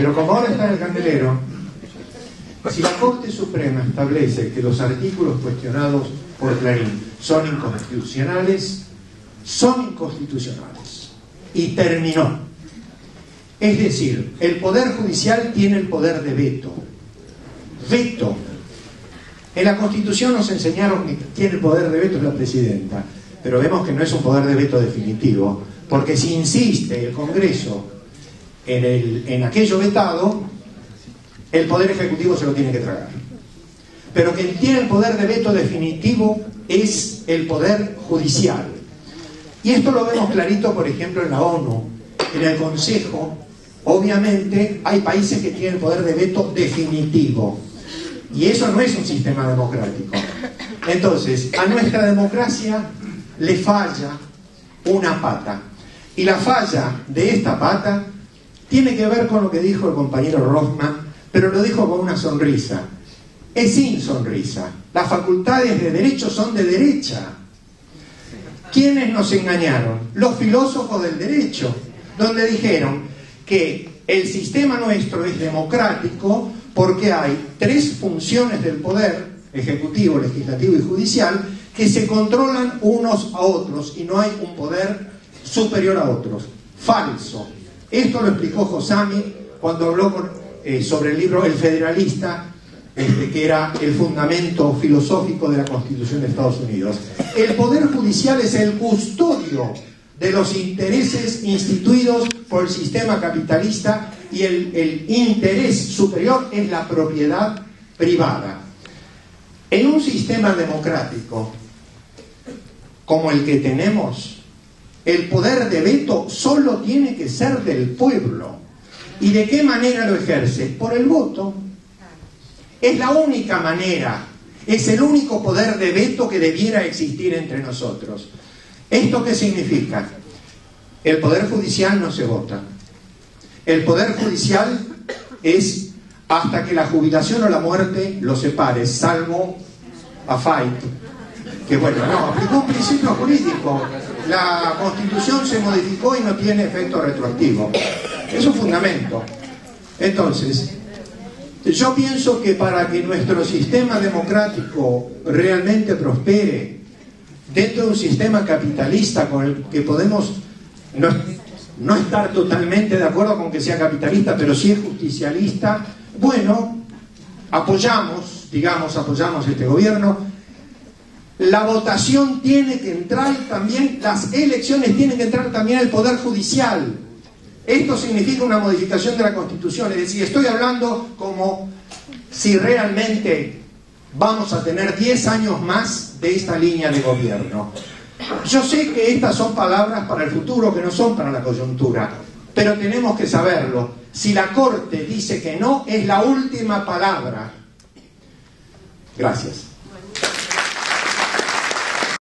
Pero como ahora está en el candelero, si la Corte Suprema establece que los artículos cuestionados por Clarín son inconstitucionales, son inconstitucionales. Y terminó. Es decir, el Poder Judicial tiene el poder de veto. Veto. En la Constitución nos enseñaron que tiene el poder de veto la presidenta, pero vemos que no es un poder de veto definitivo, porque si insiste el Congreso en, el, en aquello vetado, el Poder Ejecutivo se lo tiene que tragar. Pero quien tiene el poder de veto definitivo es el Poder Judicial. Y esto lo vemos clarito, por ejemplo, en la ONU, en el Consejo. Obviamente hay países que tienen el poder de veto definitivo. Y eso no es un sistema democrático. Entonces, a nuestra democracia le falla una pata. Y la falla de esta pata tiene que ver con lo que dijo el compañero Rothman, pero lo dijo con una sonrisa. Es sin sonrisa. Las facultades de derecho son de derecha. ¿Quiénes nos engañaron? Los filósofos del derecho, donde dijeron que el sistema nuestro es democrático porque hay tres funciones del poder, ejecutivo, legislativo y judicial, que se controlan unos a otros y no hay un poder superior a otros. Falso. Esto lo explicó Josami cuando habló eh, sobre el libro El Federalista, este, que era el fundamento filosófico de la Constitución de Estados Unidos. El Poder Judicial es el custodio de los intereses instituidos por el sistema capitalista y el, el interés superior es la propiedad privada. En un sistema democrático como el que tenemos, el poder de veto solo tiene que ser del pueblo. ¿Y de qué manera lo ejerce? Por el voto. Es la única manera, es el único poder de veto que debiera existir entre nosotros. ¿Esto qué significa? El poder judicial no se vota. El poder judicial es hasta que la jubilación o la muerte lo separe, salvo a Fight, que bueno, no, aplicó un principio jurídico. La constitución se modificó y no tiene efecto retroactivo. Es un fundamento. Entonces, yo pienso que para que nuestro sistema democrático realmente prospere, dentro de un sistema capitalista con el que podemos no, estar totalmente de acuerdo con que sea capitalista, pero sí es justicialista, bueno, apoyamos, digamos, apoyamos este gobierno. La votación tiene que entrar también, las elecciones tienen que entrar también el Poder Judicial. Esto significa una modificación de la Constitución, es decir, estoy hablando como si realmente vamos a tener 10 años más de esta línea de gobierno. Yo sé que estas son palabras para el futuro, que no son para la coyuntura, pero tenemos que saberlo. Si la Corte dice que no, es la última palabra. Gracias.